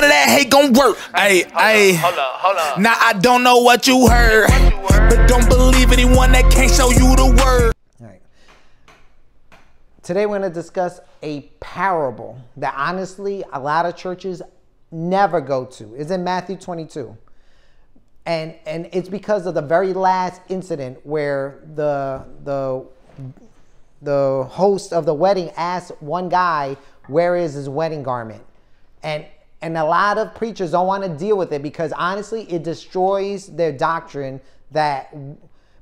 none of that hate gon' work. Hey, hey. Hold up, hold up. Now I don't know what you heard, but don't believe anyone that can't show you the word. All right. Today we're going to discuss a parable that honestly a lot of churches never go to. It's in Matthew 22. And and it's because of the very last incident where the the the host of the wedding asked one guy where is his wedding garment. And and a lot of preachers don't want to deal with it because honestly it destroys their doctrine that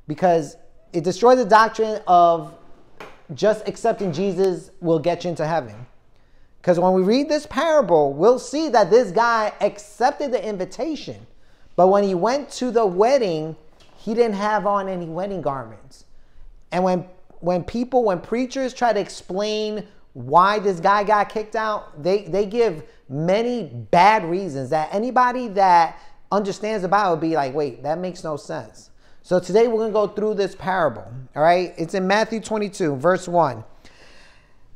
because it destroys the doctrine of just accepting Jesus will get you into heaven. Because when we read this parable, we'll see that this guy accepted the invitation. But when he went to the wedding, he didn't have on any wedding garments. And when when people, when preachers try to explain why this guy got kicked out, they, they give many bad reasons that anybody that understands the Bible would be like, wait, that makes no sense. So today we're going to go through this parable. All right. It's in Matthew 22, verse 1.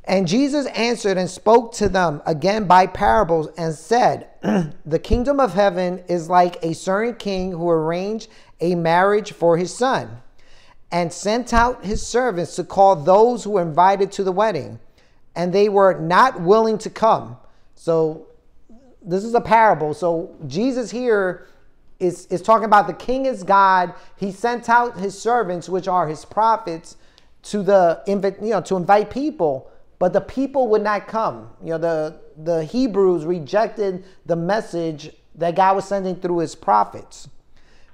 And Jesus answered and spoke to them again by parables and said, The kingdom of heaven is like a certain king who arranged a marriage for his son and sent out his servants to call those who were invited to the wedding. And they were not willing to come. So this is a parable. So Jesus here is, is talking about the king is God. He sent out his servants, which are his prophets, to the you know to invite people, but the people would not come. You know, the the Hebrews rejected the message that God was sending through his prophets.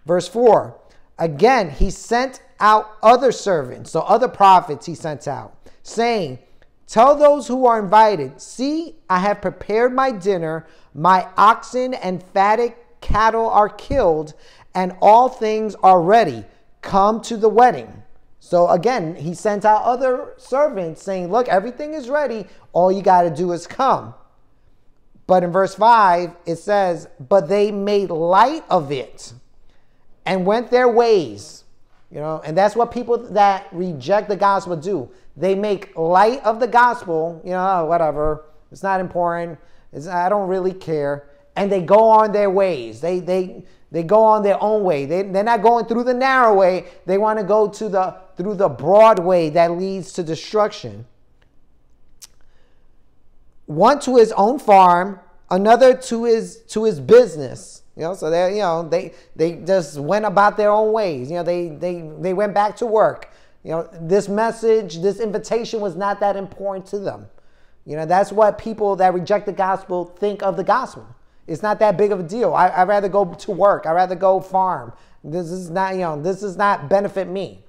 Verse 4. Again, he sent out other servants, so other prophets he sent out, saying, Tell those who are invited, see, I have prepared my dinner, my oxen and fatted cattle are killed, and all things are ready. Come to the wedding. So again, he sent out other servants saying, Look, everything is ready. All you got to do is come. But in verse 5, it says, But they made light of it and went their ways. You know, and that's what people that reject the gospel do. They make light of the gospel, you know, oh, whatever. It's not important. It's, I don't really care. And they go on their ways. They they they go on their own way. They, they're not going through the narrow way. They want to go to the through the broad way that leads to destruction. One to his own farm, another to his to his business. You know, so they, you know, they they just went about their own ways. You know, they they they went back to work. You know, this message, this invitation was not that important to them. You know, that's what people that reject the gospel think of the gospel. It's not that big of a deal. I, I'd rather go to work. I'd rather go farm. This is not, you know, this does not benefit me.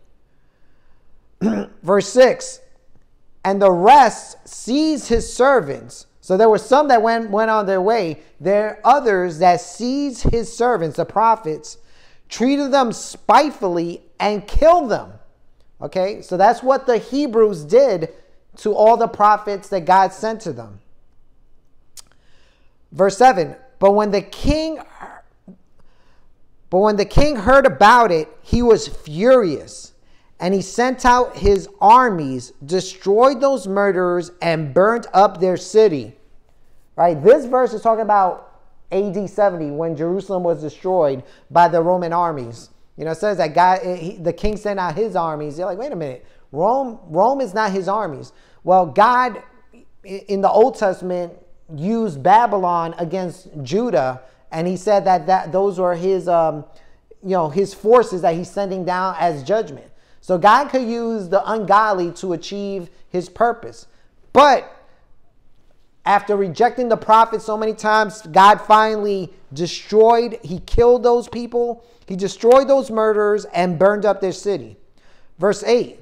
Verse 6 And the rest seized his servants so there were some that went, went on their way. There are others that seized his servants, the prophets, treated them spitefully, and killed them. Okay, so that's what the Hebrews did to all the prophets that God sent to them. Verse 7 But when the king but when the king heard about it, he was furious, and he sent out his armies, destroyed those murderers, and burnt up their city. Right? This verse is talking about AD 70 when Jerusalem was destroyed by the Roman armies. You know, it says that God, he, the king sent out his armies. They're like, wait a minute, Rome, Rome is not his armies. Well, God in the Old Testament used Babylon against Judah, and he said that, that those were his, um, you know, his forces that he's sending down as judgment. So God could use the ungodly to achieve his purpose. But after rejecting the prophet so many times, God finally destroyed, he killed those people, he destroyed those murderers and burned up their city. Verse 8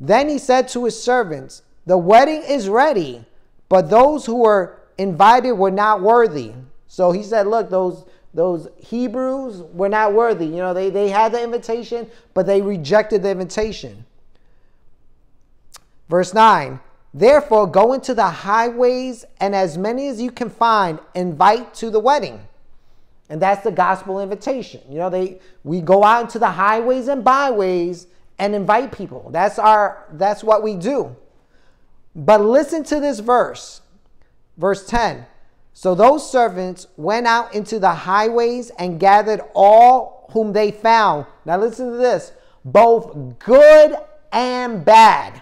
Then he said to his servants, The wedding is ready, but those who were invited were not worthy. So he said, Look, those those Hebrews were not worthy. You know, they, they had the invitation, but they rejected the invitation. Verse 9 Therefore, go into the highways and as many as you can find, invite to the wedding. And that's the gospel invitation. You know, they we go out into the highways and byways and invite people. That's our that's what we do. But listen to this verse. Verse 10. So those servants went out into the highways and gathered all whom they found. Now listen to this both good and bad.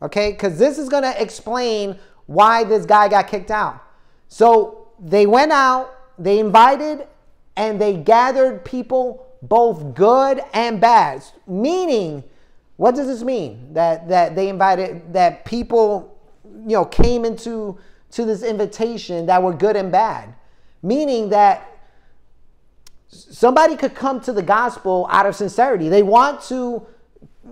Okay, because this is going to explain why this guy got kicked out. So they went out, they invited, and they gathered people both good and bad. Meaning, what does this mean? That that they invited that people, you know, came into to this invitation that were good and bad. Meaning that somebody could come to the gospel out of sincerity. They want to,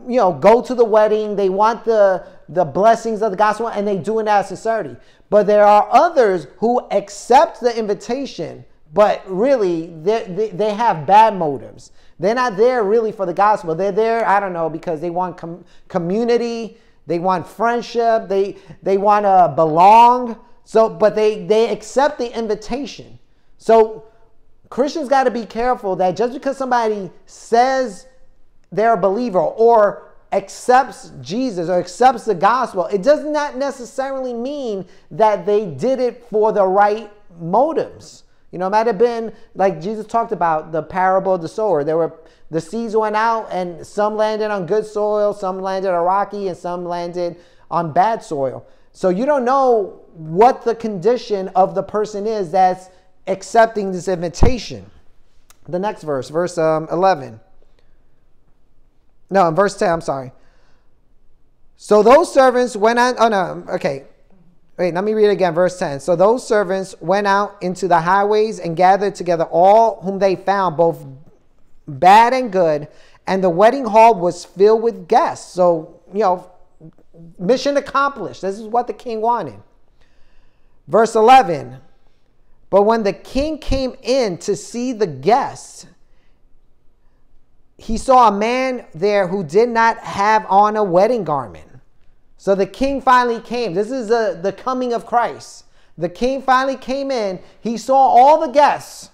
you know, go to the wedding. They want the the blessings of the gospel, and they do it out of sincerity. But there are others who accept the invitation, but really they, they have bad motives. They're not there really for the gospel. They're there, I don't know, because they want com- community, they want friendship, they they want to belong. So, but they they accept the invitation. So Christians got to be careful that just because somebody says they're a believer or accepts Jesus or accepts the gospel, it does not necessarily mean that they did it for the right motives. You know, it might have been like Jesus talked about the parable of the sower. There were the seeds went out, and some landed on good soil, some landed on rocky, and some landed on bad soil. So you don't know what the condition of the person is that's accepting this invitation. The next verse, verse um, 11. No, in verse 10, I'm sorry. So those servants went on, oh no, okay. Wait, let me read again, verse 10. So those servants went out into the highways and gathered together all whom they found, both bad and good, and the wedding hall was filled with guests. So, you know, mission accomplished. This is what the king wanted. Verse 11 But when the king came in to see the guests, he saw a man there who did not have on a wedding garment. So the king finally came. This is the, the coming of Christ. The king finally came in. He saw all the guests.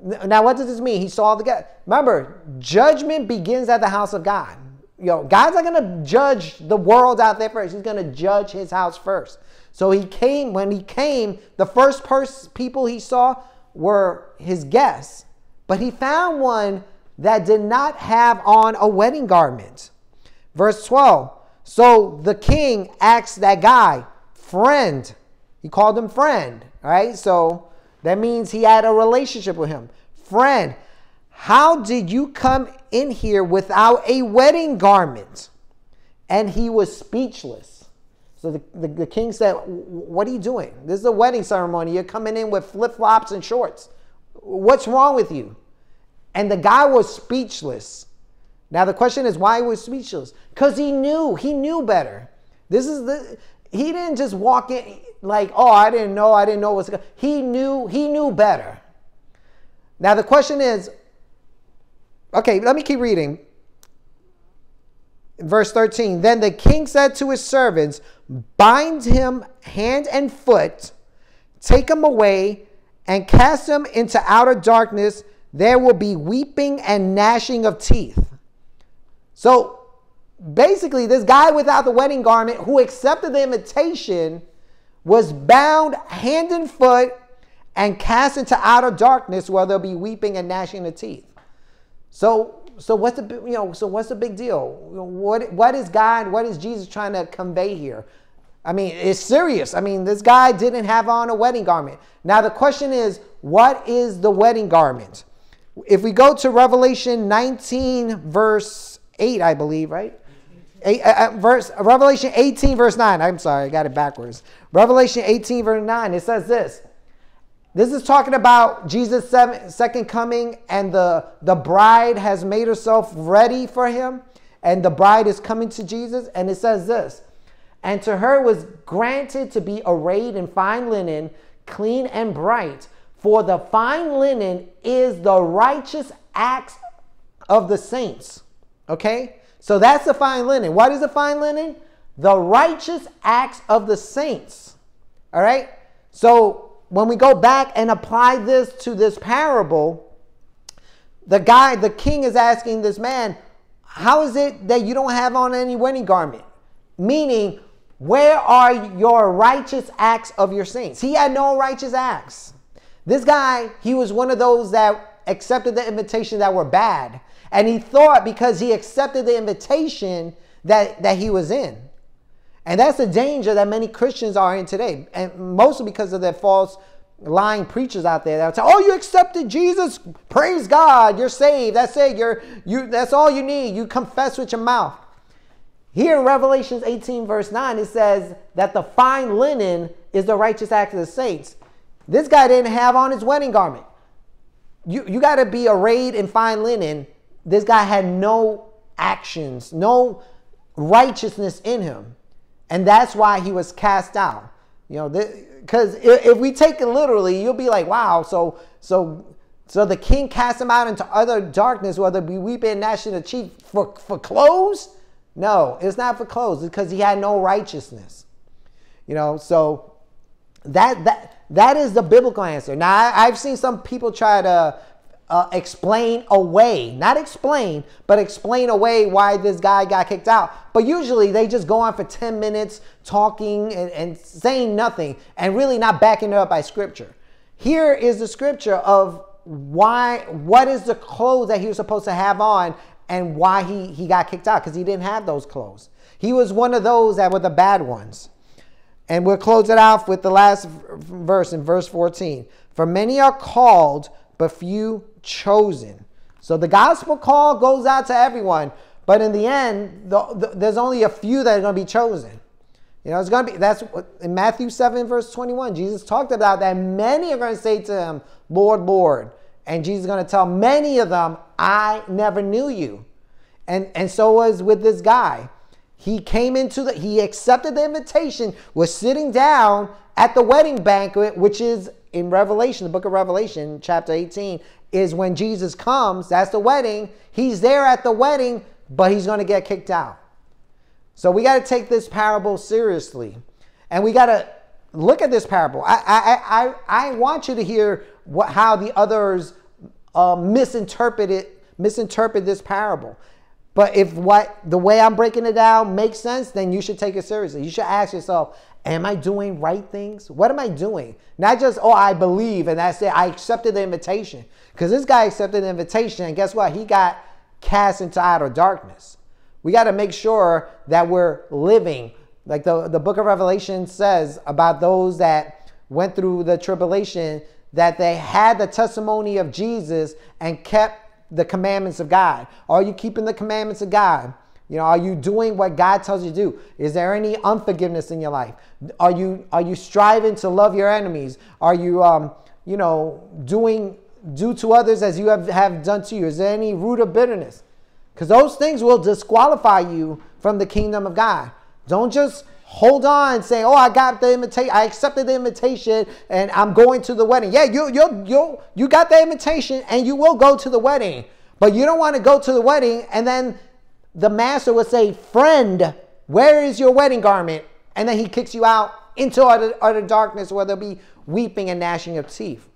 Now, what does this mean? He saw the guests. Remember, judgment begins at the house of God. You know, God's not going to judge the world out there first. He's going to judge his house first. So he came, when he came, the first person, people he saw were his guests. But he found one that did not have on a wedding garment. Verse 12. So the king asked that guy, friend. He called him friend, right? So that means he had a relationship with him. Friend, how did you come in here without a wedding garment? And he was speechless. So the, the, the king said, What are you doing? This is a wedding ceremony. You're coming in with flip flops and shorts. What's wrong with you? And the guy was speechless. Now the question is why he was speechless? Because he knew, he knew better. This is the he didn't just walk in like, oh, I didn't know, I didn't know what's going. He knew, he knew better. Now the question is, okay, let me keep reading. Verse 13. Then the king said to his servants, Bind him hand and foot, take him away, and cast him into outer darkness there will be weeping and gnashing of teeth. So basically, this guy without the wedding garment who accepted the invitation was bound hand and foot and cast into outer darkness where there'll be weeping and gnashing of teeth. So, so what's the you know? So what's the big deal? What what is God? What is Jesus trying to convey here? I mean, it's serious. I mean, this guy didn't have on a wedding garment. Now the question is, what is the wedding garment? If we go to Revelation 19, verse 8, I believe, right? Eight, uh, uh verse Revelation 18, verse 9. I'm sorry, I got it backwards. Revelation 18, verse 9. It says this. This is talking about Jesus' seven, second coming, and the, the bride has made herself ready for him, and the bride is coming to Jesus. And it says this And to her was granted to be arrayed in fine linen, clean and bright for the fine linen is the righteous acts of the saints. Okay? So that's the fine linen. What is the fine linen? The righteous acts of the saints. All right? So when we go back and apply this to this parable, the guy, the king is asking this man, How is it that you don't have on any wedding garment? Meaning, Where are your righteous acts of your saints? He had no righteous acts. This guy, he was one of those that accepted the invitation that were bad. And he thought because he accepted the invitation that, that he was in. And that's the danger that many Christians are in today. And mostly because of their false lying preachers out there that say, "Oh, you accepted Jesus. Praise God. You're saved. That's it. You're you that's all you need. You confess with your mouth." Here in Revelations 18, verse 9, it says that the fine linen is the righteous act of the saints. This guy didn't have on his wedding garment. You, you got to be arrayed in fine linen. This guy had no actions, no righteousness in him. And that's why he was cast out. You know, because if, if we take it literally, you'll be like, wow, so so so the king cast him out into other darkness, whether we weep and gnashing the chief for, for clothes? No, it's not for clothes, because he had no righteousness. You know, so that that that is the biblical answer. Now I, have seen some people try to uh, explain away, not explain, but explain away why this guy got kicked out. But usually they just go on for 10 minutes talking and, and saying nothing and really not backing it up by scripture. Here is the scripture of why, what is the clothes that he was supposed to have on and why he, he got kicked out because he didn't have those clothes. He was one of those that were the bad ones. And we'll close it off with the last verse in verse 14. For many are called, but few chosen. So the gospel call goes out to everyone, but in the end, the, the, there's only a few that are going to be chosen. You know, it's going to be, that's what, in Matthew 7, verse 21, Jesus talked about that many are going to say to him, Lord, Lord. And Jesus is going to tell many of them, I never knew you. And, and so was with this guy. He came into the, he accepted the invitation, was sitting down at the wedding banquet, which is in Revelation, the book of Revelation, chapter 18, is when Jesus comes. That's the wedding. He's there at the wedding, but he's going to get kicked out. So we got to take this parable seriously. And we got to look at this parable. I, I, I, I want you to hear what, how the others uh, misinterpret it, misinterpret this parable. But if what the way I'm breaking it down makes sense, then you should take it seriously. You should ask yourself, am I doing right things? What am I doing? Not just, oh, I believe and that's it. I accepted the invitation. Because this guy accepted the invitation, and guess what? He got cast into outer darkness. We got to make sure that we're living, like the, the book of Revelation says about those that went through the tribulation, that they had the testimony of Jesus and kept the commandments of God? Are you keeping the commandments of God? You know, are you doing what God tells you to do? Is there any unforgiveness in your life? Are you are you striving to love your enemies? Are you um, you know, doing do to others as you have, have done to you? Is there any root of bitterness? Because those things will disqualify you from the kingdom of God. Don't just hold on say, "Oh, I got the invitation. I accepted the invitation, and I'm going to the wedding." Yeah, you you you you got the invitation, and you will go to the wedding. But you don't want to go to the wedding, and then the master would say, "Friend, where is your wedding garment?" And then he kicks you out into utter, utter darkness, where there'll be weeping and gnashing of teeth.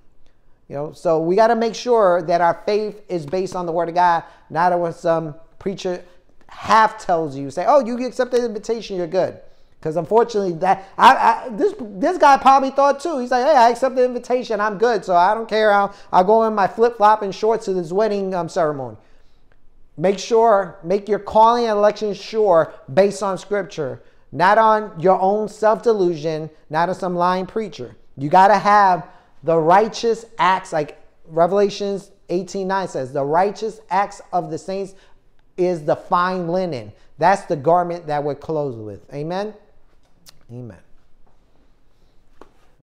You know, so we got to make sure that our faith is based on the word of God, not on what some preacher half tells you. Say, "Oh, you accept the invitation, you're good." Because unfortunately, that I, I, this this guy probably thought too. He's like, hey, I accept the invitation. I'm good, so I don't care. I'll, I'll go in my flip flop and shorts to this wedding um, ceremony. Make sure, make your calling and election sure based on scripture, not on your own self delusion, not on some lying preacher. You got to have the righteous acts, like Revelations 18 9 says, the righteous acts of the saints is the fine linen. That's the garment that we're clothed with. Amen. Amen.